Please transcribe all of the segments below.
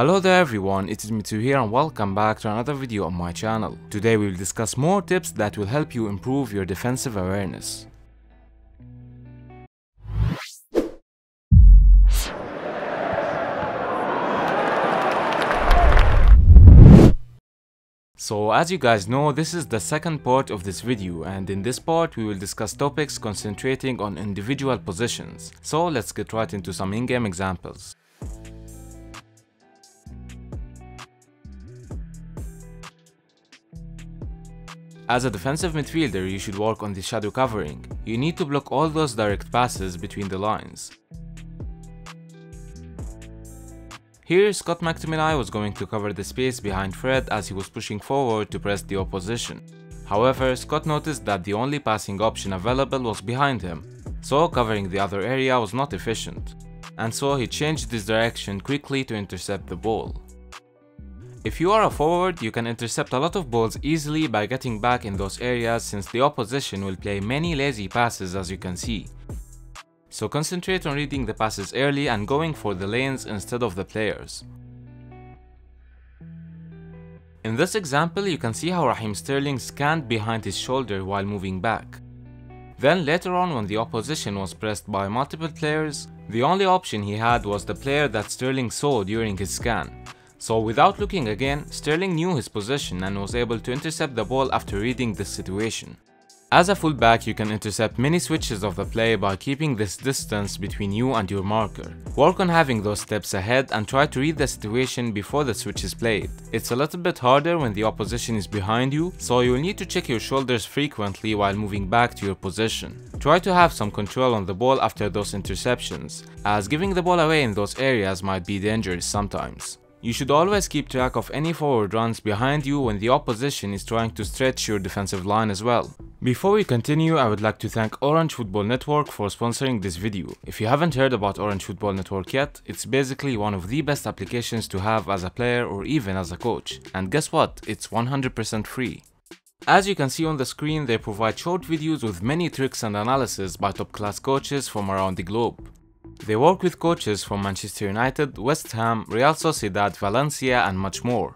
Hello there everyone, it is Mitso here and welcome back to another video on my channel. Today we will discuss more tips that will help you improve your defensive awareness. So as you guys know, this is the second part of this video and in this part we will discuss topics concentrating on individual positions. So let's get right into some in-game examples. As a defensive midfielder, you should work on the shadow covering. You need to block all those direct passes between the lines. Here, Scott McTominay was going to cover the space behind Fred as he was pushing forward to press the opposition. However, Scott noticed that the only passing option available was behind him, so covering the other area was not efficient. And so he changed his direction quickly to intercept the ball. If you are a forward, you can intercept a lot of balls easily by getting back in those areas since the opposition will play many lazy passes as you can see. So concentrate on reading the passes early and going for the lanes instead of the players. In this example, you can see how Raheem Sterling scanned behind his shoulder while moving back. Then later on when the opposition was pressed by multiple players, the only option he had was the player that Sterling saw during his scan, so without looking again, Sterling knew his position and was able to intercept the ball after reading the situation. As a fullback, you can intercept many switches of the play by keeping this distance between you and your marker. Work on having those steps ahead and try to read the situation before the switch is played. It's a little bit harder when the opposition is behind you, so you'll need to check your shoulders frequently while moving back to your position. Try to have some control on the ball after those interceptions, as giving the ball away in those areas might be dangerous sometimes. You should always keep track of any forward runs behind you when the opposition is trying to stretch your defensive line as well. Before we continue, I would like to thank Orange Football Network for sponsoring this video. If you haven't heard about Orange Football Network yet, it's basically one of the best applications to have as a player or even as a coach. And guess what? It's 100% free. As you can see on the screen, they provide short videos with many tricks and analysis by top class coaches from around the globe. They work with coaches from Manchester United, West Ham, Real Sociedad, Valencia and much more.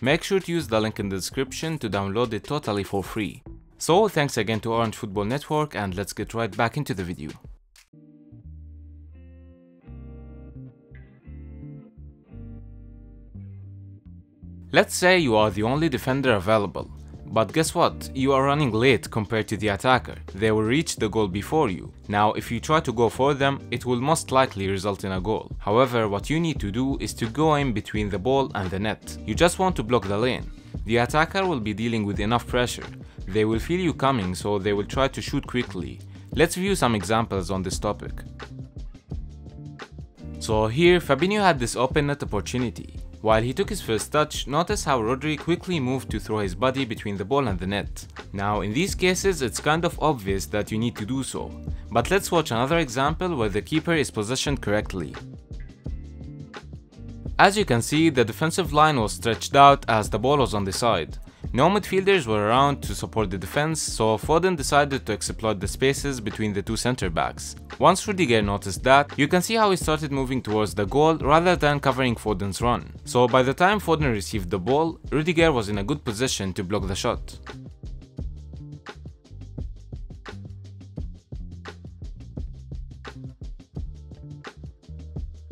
Make sure to use the link in the description to download it totally for free. So thanks again to Orange Football Network and let's get right back into the video. Let's say you are the only defender available. But guess what? You are running late compared to the attacker. They will reach the goal before you. Now, if you try to go for them, it will most likely result in a goal. However, what you need to do is to go in between the ball and the net. You just want to block the lane. The attacker will be dealing with enough pressure. They will feel you coming, so they will try to shoot quickly. Let's view some examples on this topic. So here, Fabinho had this open net opportunity. While he took his first touch, notice how Rodri quickly moved to throw his body between the ball and the net. Now in these cases it's kind of obvious that you need to do so, but let's watch another example where the keeper is positioned correctly. As you can see, the defensive line was stretched out as the ball was on the side. No midfielders were around to support the defense, so Foden decided to exploit the spaces between the two center backs. Once Rudiger noticed that, you can see how he started moving towards the goal rather than covering Foden's run. So by the time Foden received the ball, Rudiger was in a good position to block the shot.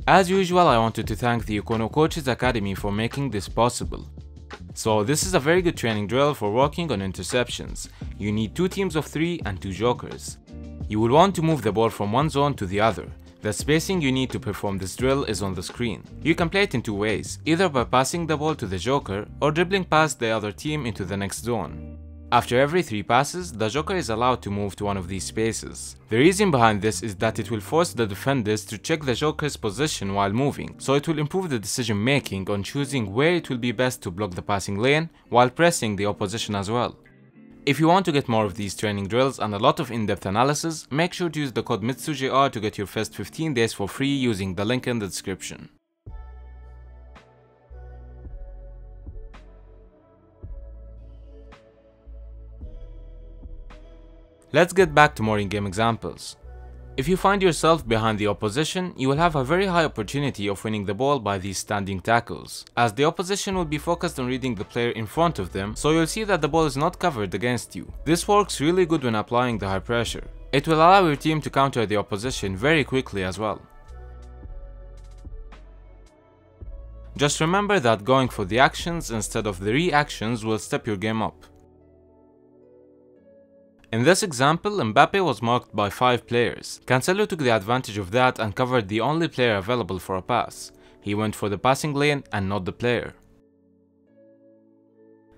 As usual, I wanted to thank the Ekkono Coaches Academy for making this possible. So this is a very good training drill for working on interceptions. You need two teams of three and two jokers. You will want to move the ball from one zone to the other. The spacing you need to perform this drill is on the screen. You can play it in two ways, either by passing the ball to the joker or dribbling past the other team into the next zone. After every 3 passes, the joker is allowed to move to one of these spaces. The reason behind this is that it will force the defenders to check the joker's position while moving, so it will improve the decision making on choosing where it will be best to block the passing lane while pressing the opposition as well. If you want to get more of these training drills and a lot of in-depth analysis, make sure to use the code MITSOJR to get your first 15 days for free using the link in the description. Let's get back to more in-game examples. If you find yourself behind the opposition, you will have a very high opportunity of winning the ball by these standing tackles, as the opposition will be focused on reading the player in front of them, so you'll see that the ball is not covered against you. This works really good when applying the high pressure. It will allow your team to counter the opposition very quickly as well. Just remember that going for the actions instead of the reactions will step your game up. In this example, Mbappe was marked by 5 players. Cancelo took the advantage of that and covered the only player available for a pass. He went for the passing lane and not the player.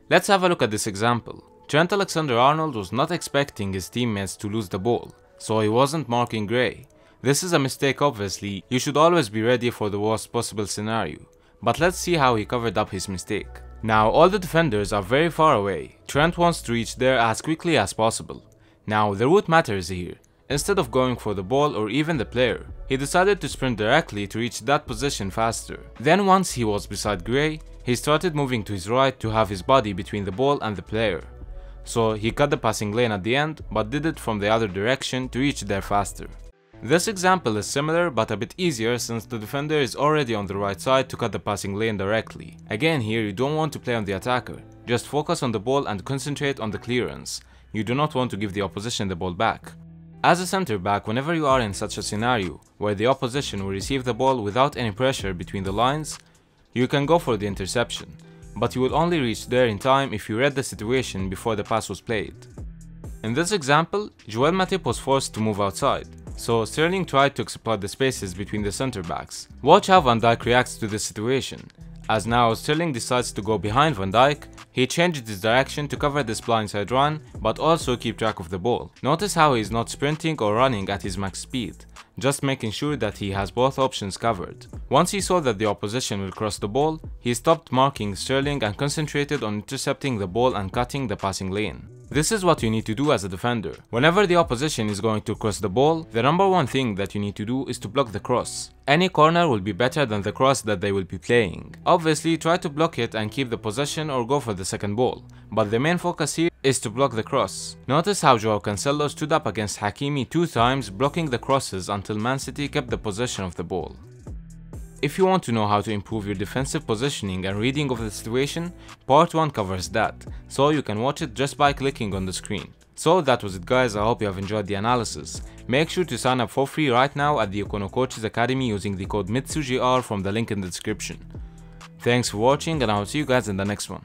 Let's have a look at this example. Trent Alexander-Arnold was not expecting his teammates to lose the ball, so he wasn't marking Gray. This is a mistake obviously, you should always be ready for the worst possible scenario. But let's see how he covered up his mistake. Now all the defenders are very far away, Trent wants to reach there as quickly as possible. Now the route matters here. Instead of going for the ball or even the player, he decided to sprint directly to reach that position faster. Then once he was beside Gray, he started moving to his right to have his body between the ball and the player. So he cut the passing lane at the end, but did it from the other direction to reach there faster. This example is similar but a bit easier since the defender is already on the right side to cut the passing lane directly. Again here you don't want to play on the attacker, just focus on the ball and concentrate on the clearance. You do not want to give the opposition the ball back. As a center back, whenever you are in such a scenario, where the opposition will receive the ball without any pressure between the lines, you can go for the interception, but you will only reach there in time if you read the situation before the pass was played. In this example, Joel Matip was forced to move outside, so Sterling tried to exploit the spaces between the center backs. Watch how Van Dijk reacts to this situation, as now Sterling decides to go behind Van Dijk, he changes his direction to cover this blindside run, but also keep track of the ball. Notice how he is not sprinting or running at his max speed, just making sure that he has both options covered. Once he saw that the opposition will cross the ball, he stopped marking Sterling and concentrated on intercepting the ball and cutting the passing lane. This is what you need to do as a defender. Whenever the opposition is going to cross the ball, the number one thing that you need to do is to block the cross. Any corner will be better than the cross that they will be playing. Obviously, try to block it and keep the possession or go for the second ball, but the main focus here is to block the cross. Notice how Joao Cancelo stood up against Hakimi two times blocking the crosses until Man City kept the possession of the ball. If you want to know how to improve your defensive positioning and reading of the situation, part 1 covers that, so you can watch it just by clicking on the screen. So that was it guys, I hope you have enjoyed the analysis. Make sure to sign up for free right now at the Ekkono Coaches Academy using the code MITSOJR from the link in the description. Thanks for watching and I will see you guys in the next one.